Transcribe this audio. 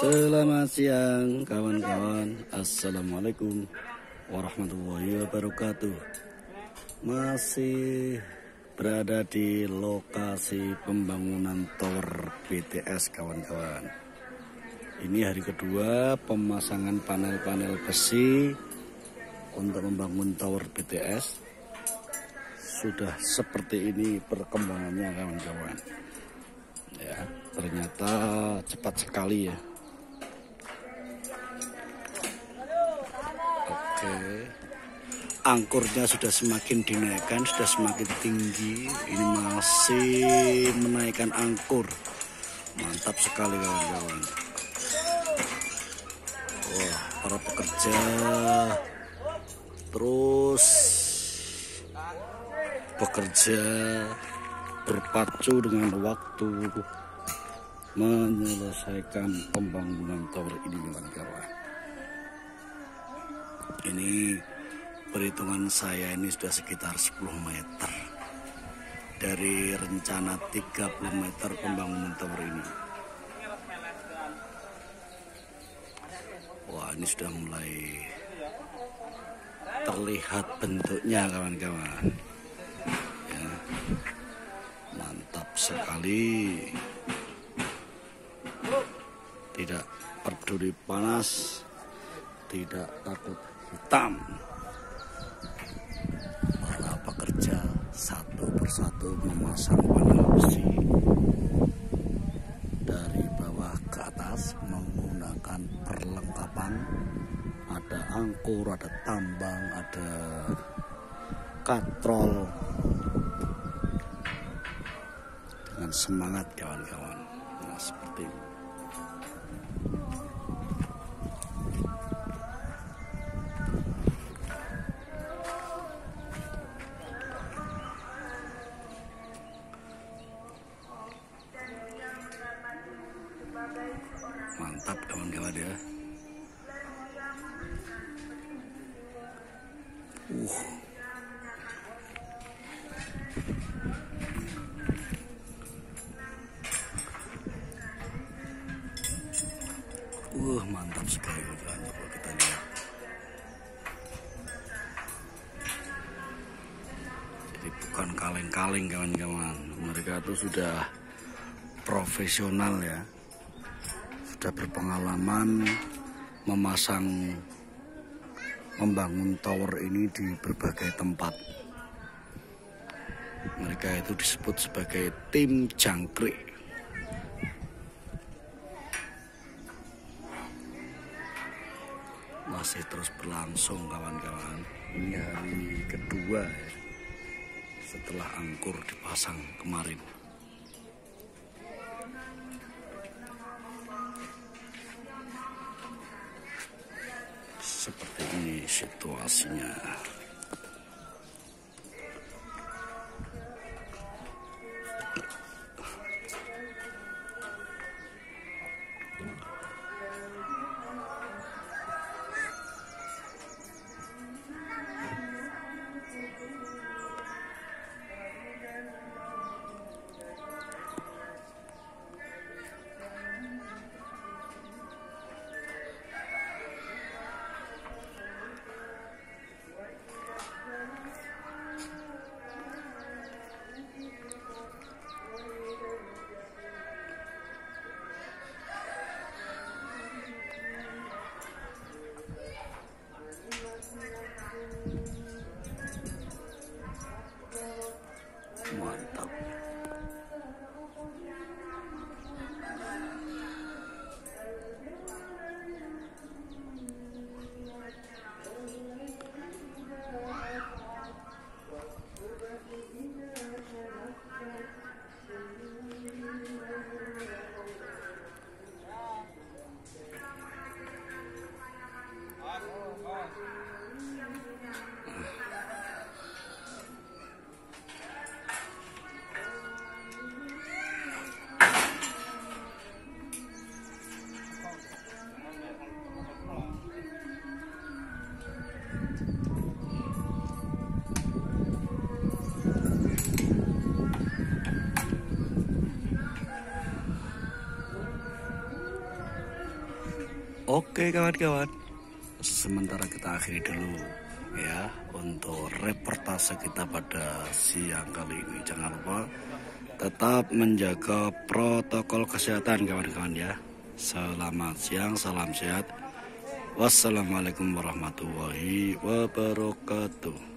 Selamat siang kawan-kawan. Assalamualaikum warahmatullahi wabarakatuh. Masih berada di lokasi pembangunan tower BTS kawan-kawan. Ini hari kedua pemasangan panel-panel besi Untuk membangun tower BTS Sudah seperti ini perkembangannya kawan-kawan. Ya ternyata cepat sekali ya. Oke. Angkurnya sudah semakin dinaikkan, sudah semakin tinggi. Ini masih menaikkan angkur. Mantap sekali kawan-kawan. Wah, para pekerja terus bekerja berpacu dengan waktu menyelesaikan pembangunan tower ini kawan-kawan ini perhitungan saya ini sudah sekitar 10 meter. Dari rencana 30 meter pembangunan tower ini. Wah ini sudah mulai terlihat bentuknya kawan-kawan. Ya. Mantap sekali. Tidak peduli panas tidak takut hitam. Para pekerja satu persatu memasang panel besi dari bawah ke atas menggunakan perlengkapan ada angkur, ada tambang, ada katrol dengan semangat kawan-kawan. Nah, seperti ini. Mantap kawan-kawan ya. Uh uh mantap sekali kawan kalau kita lihat. Jadi bukan kaleng-kaleng kawan-kawan. Mereka tuh sudah profesional ya sudah berpengalaman memasang membangun tower ini di berbagai tempat. Mereka itu disebut sebagai tim jangkrik. Masih terus berlangsung kawan-kawan. Ini hari kedua ya, setelah angkur dipasang kemarin. Seperti ini situasinya. Oke kawan-kawan, sementara kita akhiri dulu ya untuk reportase kita pada siang kali ini. Jangan lupa tetap menjaga protokol kesehatan kawan-kawan ya. Selamat siang, salam sehat. Wassalamualaikum warahmatullahi wabarakatuh.